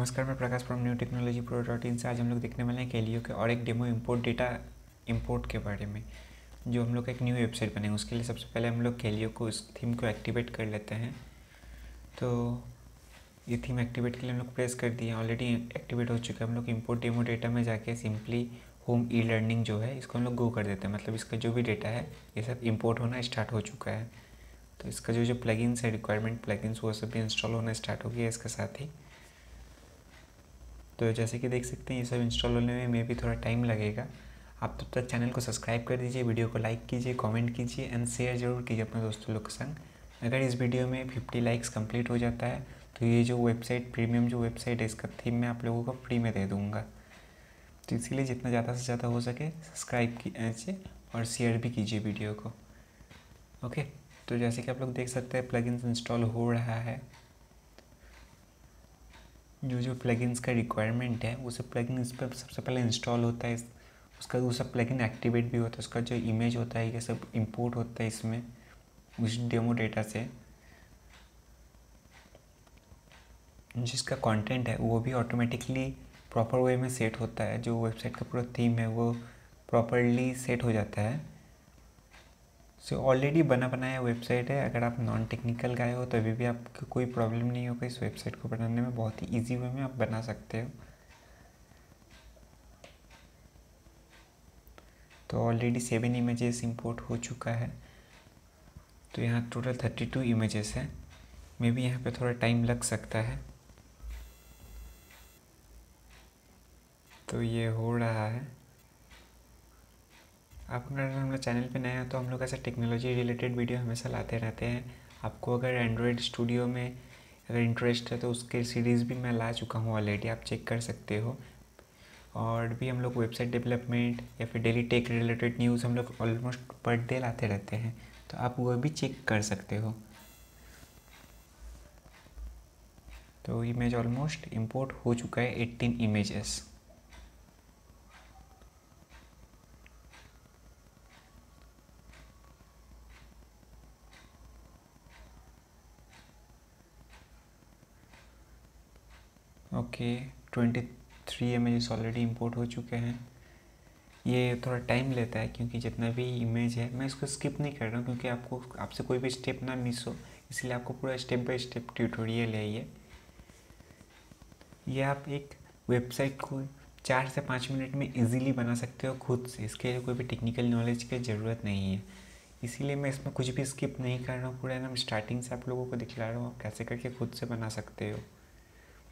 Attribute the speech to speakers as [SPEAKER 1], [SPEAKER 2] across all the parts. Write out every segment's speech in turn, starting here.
[SPEAKER 1] नमस्कार, मैं Prakash from new technology pro dot in से आज हम लोग देखने वाले हैं कैलियो के और एक डेमो इंपोर्ट डेटा इंपोर्ट के बारे में, जो हम लोग एक न्यू वेबसाइट बनेगा उसके लिए सबसे पहले हम लोग कैलियो को इस थीम को एक्टिवेट कर लेते हैं। तो ये थीम एक्टिवेट के लिए हम लोग प्रेस कर दिए ऑलरेडी एक्टिवेट हो चुका है। हम लोग इम्पोर्ट डेमो डेटा में जाके सिंपली होम ई लर्निंग जो है, इसको हम लोग गो कर देते हैं। मतलब इसका जो भी डेटा है, ये सब इम्पोर्ट होना स्टार्ट हो चुका है। तो इसका जो जो प्लगइन्स है रिक्वायरमेंट प्लगइन्स वो सब भी इंस्टॉल होना स्टार्ट हो गया इसके साथ ही। तो जैसे कि देख सकते हैं, ये सब इंस्टॉल होने में मे भी थोड़ा टाइम लगेगा। आप तब तक चैनल को सब्सक्राइब कर दीजिए वीडियो को लाइक कीजिए कमेंट कीजिए एंड शेयर ज़रूर कीजिए अपने दोस्तों लोग के संग। अगर इस वीडियो में फिफ्टी लाइक्स कंप्लीट हो जाता है तो ये जो वेबसाइट प्रीमियम जो वेबसाइट है, इसका थीम मैं आप लोगों को फ्री में दे दूँगा। तो इसीलिए जितना ज़्यादा से ज़्यादा हो सके सब्सक्राइब कीजिए और शेयर भी कीजिए वीडियो को। ओके तो जैसे कि आप लोग देख सकते हैं प्लगइन्स इंस्टॉल हो रहा है। जो जो प्लगइन्स का रिक्वायरमेंट है, वो सब प्लगइन इस पर सबसे पहले इंस्टॉल होता है। उसका वो सब प्लगइन एक्टिवेट भी होता है। उसका जो इमेज होता है, ये सब इंपोर्ट होता है इसमें, उस डेमो डेटा से। जिसका कंटेंट है, वो भी ऑटोमेटिकली प्रॉपर वे में सेट होता है। जो वेबसाइट का पूरा थीम है, वो प्रॉपरली सेट हो जाता है। सो ऑलरेडी बना बनाया वेबसाइट है। अगर आप नॉन टेक्निकल गए हो तो अभी भी आपको कोई प्रॉब्लम नहीं होगा इस वेबसाइट को बनाने में। बहुत ही ईजी वे में आप बना सकते हो। तो ऑलरेडी सेवन इमेजेस इंपोर्ट हो चुका है। तो यहाँ टोटल थर्टी टू इमेजेस है। मे बी यहाँ पे थोड़ा टाइम लग सकता है। तो ये हो रहा है। आप अगर हम लोग चैनल पे नए हैं तो हम लोग ऐसे टेक्नोलॉजी रिलेटेड वीडियो हमेशा लाते रहते हैं। आपको अगर एंड्रॉयड स्टूडियो में अगर इंटरेस्ट है तो उसके सीरीज़ भी मैं ला चुका हूँ ऑलरेडी आप चेक कर सकते हो। और भी हम लोग वेबसाइट डेवलपमेंट या फिर डेली टेक रिलेटेड न्यूज़ हम लोग ऑलमोस्ट पर डे लाते रहते हैं। तो आप वो भी चेक कर सकते हो। तो इमेज ऑलमोस्ट इंपोर्ट हो चुका है eighteen images okay twenty three M already import हो चुके हैं। ये थोड़ा टाइम लेता है क्योंकि जितना भी इमेज है, मैं इसको स्किप नहीं कर रहा हूँ क्योंकि आपको, आपसे कोई भी स्टेप ना मिस हो। इसलिए आपको पूरा स्टेप बाय स्टेप ट्यूटोरियल है ये। ये आप एक वेबसाइट को चार से पाँच मिनट में इजीली बना सकते हो खुद से। इसके लिए कोई भी टेक्निकल नॉलेज की ज़रूरत नहीं है। इसीलिए मैं इसमें कुछ भी स्किप नहीं कर रहा हूँ। पूरा एकदम स्टार्टिंग से आप लोगों को दिखला रहा हूँ कैसे करके खुद से बना सकते हो।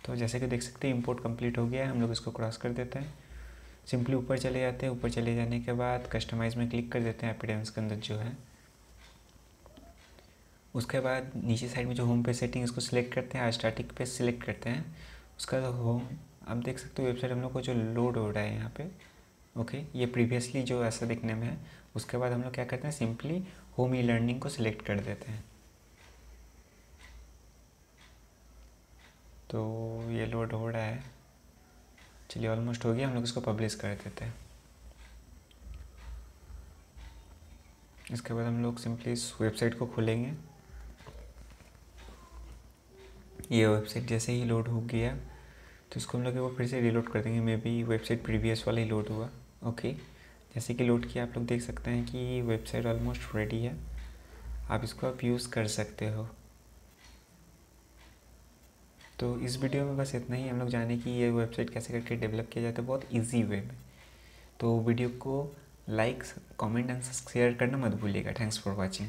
[SPEAKER 1] तो जैसे कि देख सकते हैं इम्पोर्ट कंप्लीट हो गया है, हम लोग इसको क्रॉस कर देते हैं। सिंपली ऊपर चले जाते हैं, ऊपर चले जाने के बाद कस्टमाइज में क्लिक कर देते हैं एपिडेंस के अंदर जो है। उसके बाद नीचे साइड में जो होम पे सेटिंग इसको सिलेक्ट करते हैं स्टार्टिंग पे सिलेक्ट करते हैं। उसका जो होम आप देख सकते हो वेबसाइट हम लोग को जो लोड हो रहा है यहाँ पे ओके ये प्रीवियसली जो ऐसा देखने में है, उसके बाद हम लोग क्या करते हैं सिंपली होम ई लर्निंग को सिलेक्ट कर देते हैं। तो ये लोड हो रहा है। चलिए ऑलमोस्ट हो गया। हम लोग इसको पब्लिश कर देते हैं। इसके बाद हम लोग सिंपली इस वेबसाइट को खोलेंगे। ये वेबसाइट जैसे ही लोड हो गया तो इसको हम लोग वो फिर से रिलोड कर देंगे। मे बी वेबसाइट प्रीवियस वाला ही लोड हुआ। ओके जैसे कि लोड किया, आप लोग देख सकते हैं कि वेबसाइट ऑलमोस्ट रेडी है। आप इसको आप यूज़ कर सकते हो। तो इस वीडियो में बस इतना ही। हम लोग जाने कि ये वेबसाइट कैसे करके डेवलप किया जाता है बहुत ईजी वे में। तो वीडियो को लाइक कमेंट एंड शेयर करना मत भूलिएगा। Thanks for watching